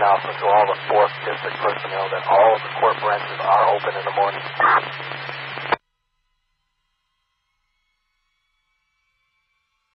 announcement to all the 4th District personnel that all of the court branches are open in the morning.